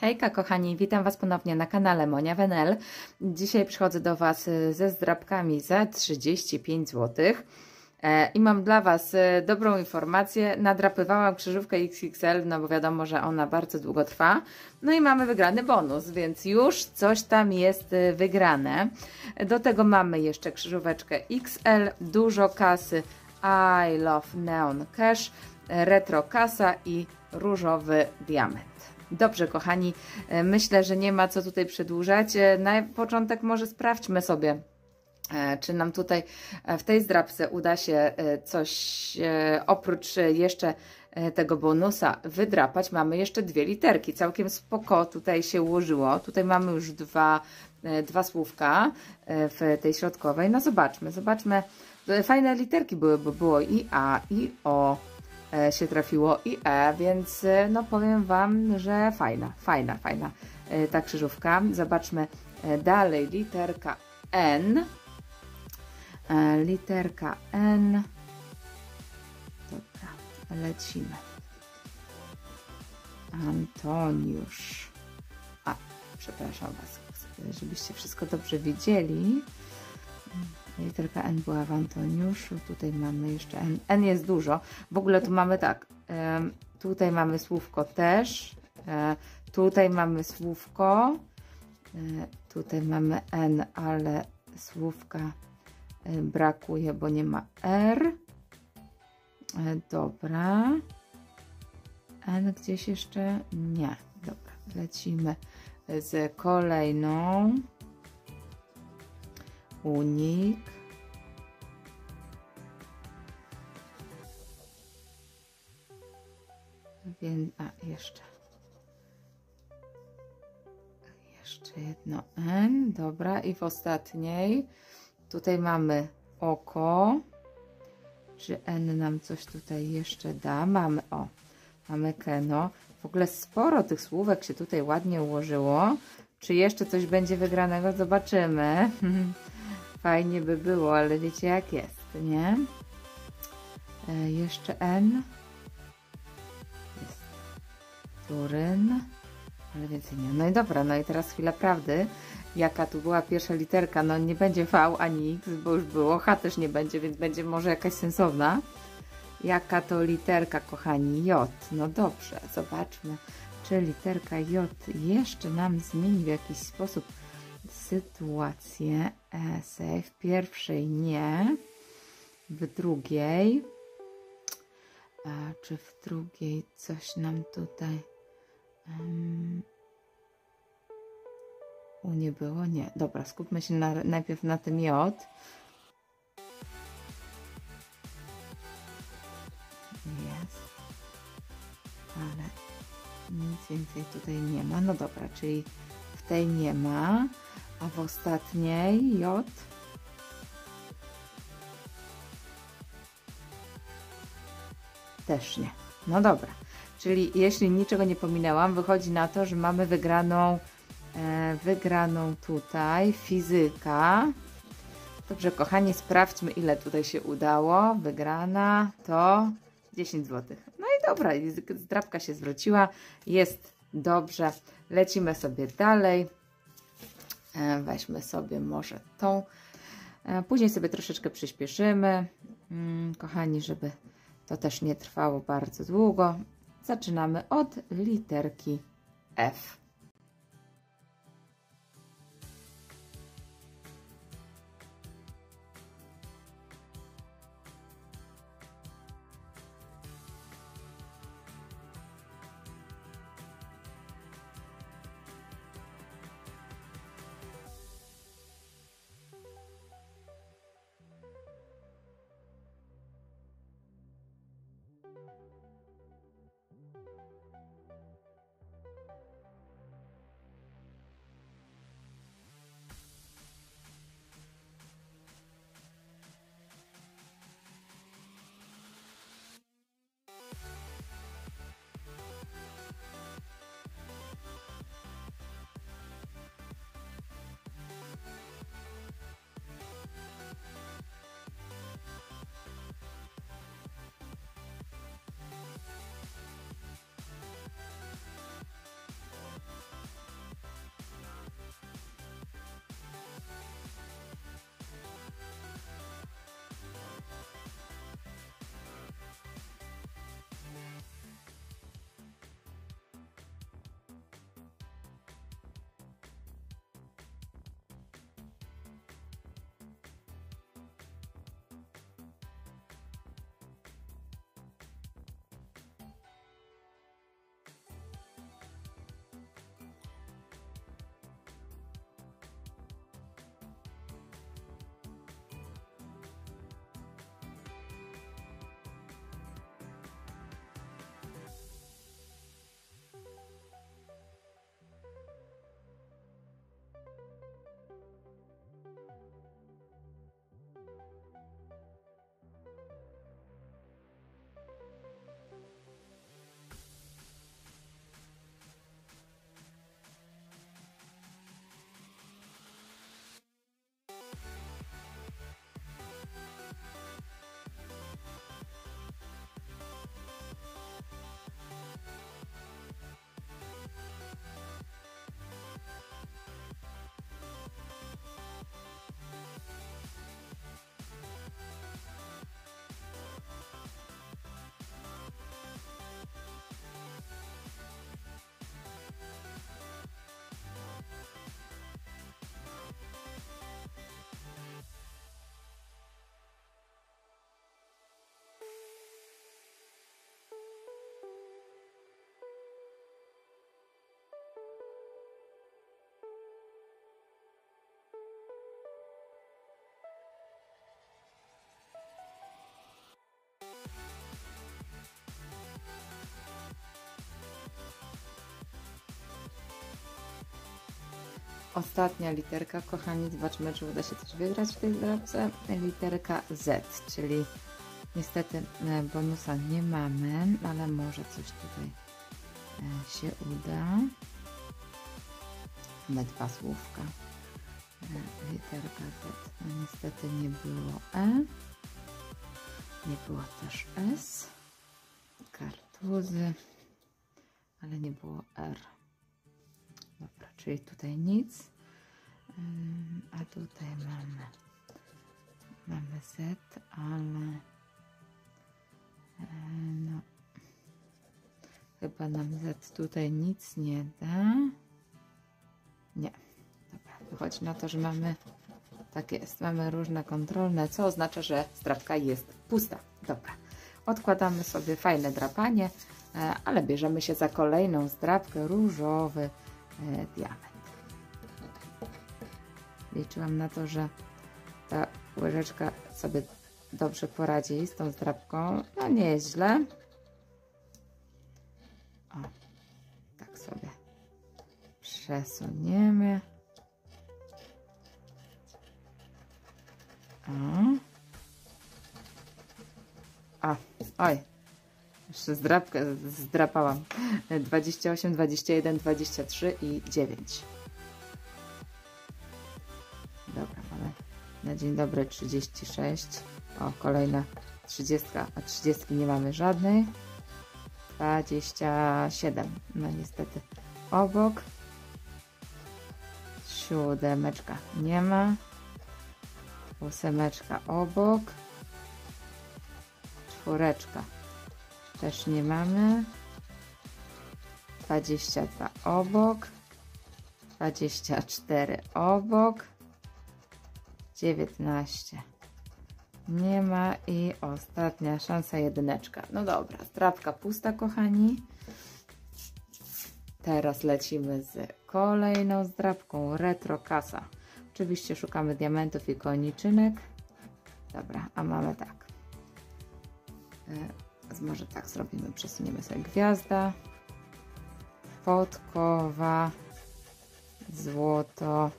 Hejka kochani, witam Was ponownie na kanale Monia Wenel. Dzisiaj przychodzę do Was y, ze zdrabkami za 35 zł. E, I mam dla Was y, dobrą informację. Nadrapywałam krzyżówkę XXL, no bo wiadomo, że ona bardzo długo trwa. No i mamy wygrany bonus, więc już coś tam jest y, wygrane. Do tego mamy jeszcze krzyżóweczkę XL, dużo kasy, I love neon cash, retro kasa i różowy diament. Dobrze, kochani, e, myślę, że nie ma co tutaj przedłużać. E, na początek może sprawdźmy sobie, e, czy nam tutaj w tej zdrabce uda się coś oprócz jeszcze tego bonusa wydrapać. Mamy jeszcze dwie literki, całkiem spoko tutaj się ułożyło. Tutaj mamy już dwa, dwa słówka w tej środkowej. No zobaczmy, zobaczmy. Fajne literki były, bo było i A, i O, się trafiło i E, więc e, no powiem Wam, że fajna, fajna, fajna e, ta krzyżówka. Zobaczmy dalej, literka N. Literka N. Dobra, lecimy. Antoniusz. A, przepraszam Was, żebyście wszystko dobrze widzieli. Literka N była w Antoniuszu. Tutaj mamy jeszcze N. N jest dużo. W ogóle tu mamy tak. tutaj mamy słówko też. E, tutaj mamy słówko. E, tutaj mamy N, ale słówka e, brakuje, bo nie ma R. Dobra. N gdzieś jeszcze? Nie. Dobra, lecimy z kolejną unik. Więc, a jeszcze. Jeszcze jedno N, dobra. I w ostatniej tutaj mamy oko. Czy N nam coś tutaj jeszcze da? Mamy, o, mamy Keno. W ogóle sporo tych słówek się tutaj ładnie ułożyło. Czy jeszcze coś będzie wygranego? Zobaczymy. Fajnie by było, ale wiecie jak jest, nie? E, jeszcze N. Jest Turyn. Ale więcej nie. No i dobra, no i teraz chwila prawdy. Jaka tu była pierwsza literka? No nie będzie V ani X, bo już było. H też nie będzie, więc będzie może jakaś sensowna. Jaka to literka, kochani? J. No dobrze, zobaczmy, czy literka J jeszcze nam zmieni w jakiś sposób sytuację esej. W pierwszej nie, w drugiej. Czy w drugiej coś nam tutaj u nie było? Nie. Dobra, skupmy się na, najpierw na tym J. Jest. Ale nic więcej tutaj nie ma. No dobra, czyli w tej nie ma a w ostatniej J też nie. No dobra, czyli jeśli niczego nie pominęłam, wychodzi na to, że mamy wygraną, e, wygraną tutaj fizyka. Dobrze, kochani, sprawdźmy, ile tutaj się udało. Wygrana to 10 zł. No i dobra, zdrabka się zwróciła, jest dobrze. Lecimy sobie dalej. E, weźmy sobie może tą. E, później sobie troszeczkę przyspieszymy, mm, kochani, żeby to też nie trwało bardzo długo. Zaczynamy od literki F. ostatnia literka, kochani. Zobaczmy, czy uda się coś wygrać w tej zdrabce. Literka Z, czyli niestety e, bonusa nie mamy, ale może coś tutaj e, się uda. Mamy dwa słówka. E, literka Z. Niestety nie było E. Nie było też S. Kartuzy. Ale nie było R. Czyli tutaj nic. A tutaj mamy mamy Z, ale no chyba nam Z tutaj nic nie da. Nie. Dobra, wychodzi na to, że mamy tak jest, mamy różne kontrolne, co oznacza, że strapka jest pusta. Dobra, odkładamy sobie fajne drapanie, e, ale bierzemy się za kolejną zdrapkę, różowy e, diament. Liczyłam na to, że ta łyżeczka sobie dobrze poradzi z tą zdrabką. No nie jest źle. O, tak sobie przesuniemy. O. A, oj. Jeszcze zdrapałam. 28, 21, 23 i 9. Dobra, mamy na dzień dobry 36. O, kolejna 30, a 30 nie mamy żadnej. 27. No niestety obok. Siódemeczka nie ma. Ósemeczka obok. Czwóreczka też nie mamy. 22 obok. 24 obok. 19 nie ma i ostatnia szansa jedyneczka. No dobra, strapka pusta, kochani. Teraz lecimy z kolejną zdrabką Retro Kasa. Oczywiście szukamy diamentów i koniczynek. Dobra, a mamy tak. Może tak zrobimy, przesuniemy sobie gwiazda, podkowa, złoto,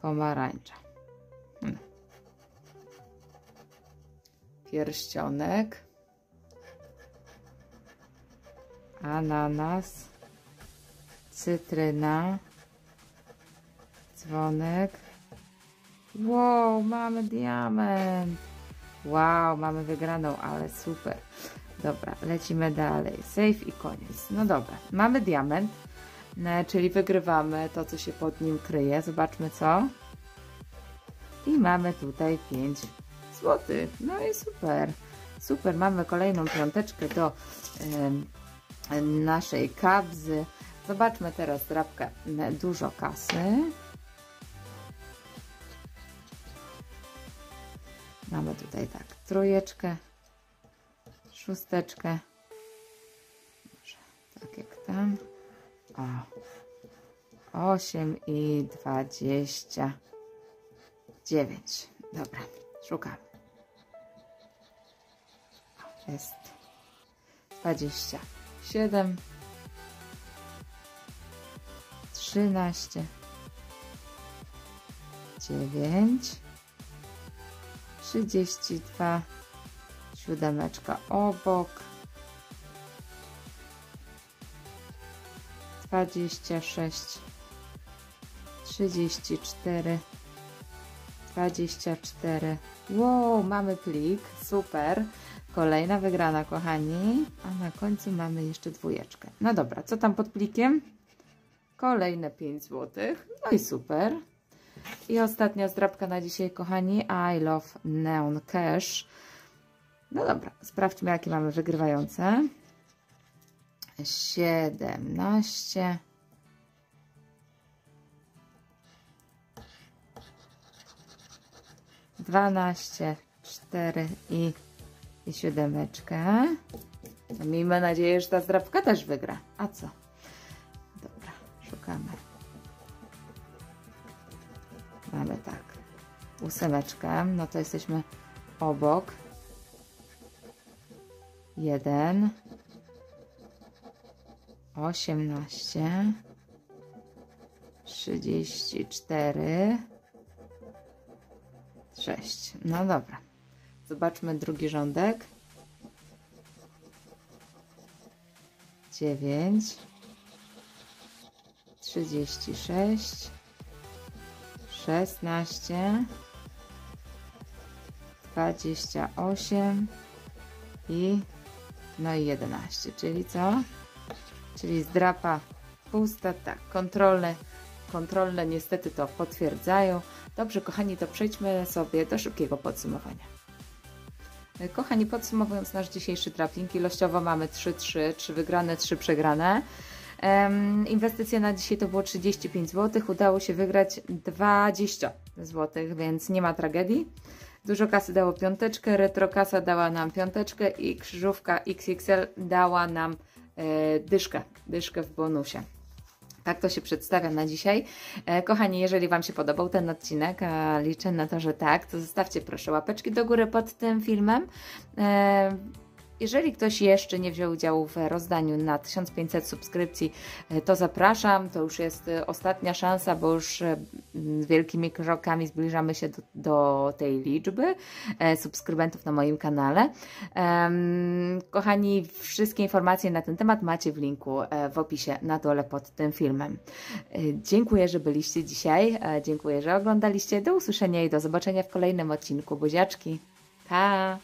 pomarańcza. Hmm. Pierścionek, ananas, cytryna, dzwonek. Wow, mamy diament. Wow, mamy wygraną, ale super. Dobra, lecimy dalej. Save i koniec. No dobra, mamy diament, e, czyli wygrywamy to, co się pod nim kryje. Zobaczmy co. I mamy tutaj 5 zł. No i super. Super, mamy kolejną piąteczkę do naszej kabzy. Zobaczmy teraz drapkę dużo kasy. Mamy tutaj tak, trójeczkę, szósteczkę, może tak jak tam, o, 8 i 29. Dobra, szukamy. Jest 27, 13, 9, 32, siódemeczka obok, 26, 34, 24. Wow, mamy plik, super. Kolejna wygrana, kochani. A na końcu mamy jeszcze dwójeczkę. No dobra, co tam pod plikiem? Kolejne 5 zł. No i super. I ostatnia zdrabka na dzisiaj, kochani. I love Neon Cash. No dobra, sprawdźmy, jakie mamy wygrywające. 17. Dwanaście, cztery i, i siódemeczkę. No, miejmy nadzieję, że ta zdrabka też wygra. A co? Ósemeczkę, no to jesteśmy obok. Jeden. Osiemnaście. 34, 6. No dobra. Zobaczmy drugi rządek. 9, 36, 16, 28 i no i 11, czyli co? Czyli zdrapa pusta, tak, kontrolne, kontrolne niestety to potwierdzają. Dobrze, kochani, to przejdźmy sobie do szybkiego podsumowania. Kochani, podsumowując nasz dzisiejszy trapping, ilościowo mamy 3-3, 3 wygrane, 3 przegrane. Um, inwestycja na dzisiaj to było 35 zł, udało się wygrać 20 zł, więc nie ma tragedii. Dużo kasy dało piąteczkę, retrokasa dała nam piąteczkę i krzyżówka XXL dała nam e, dyszkę, dyszkę w bonusie. Tak to się przedstawia na dzisiaj. E, kochani, jeżeli Wam się podobał ten odcinek, a liczę na to, że tak, to zostawcie proszę łapeczki do góry pod tym filmem. Jeżeli ktoś jeszcze nie wziął udziału w rozdaniu na 1500 subskrypcji, e, to zapraszam. To już jest e, ostatnia szansa, bo już e, wielkimi krokami zbliżamy się do, do tej liczby subskrybentów na moim kanale. Kochani, wszystkie informacje na ten temat macie w linku w opisie na dole pod tym filmem. Dziękuję, że byliście dzisiaj. Dziękuję, że oglądaliście. Do usłyszenia i do zobaczenia w kolejnym odcinku. Buziaczki. Pa!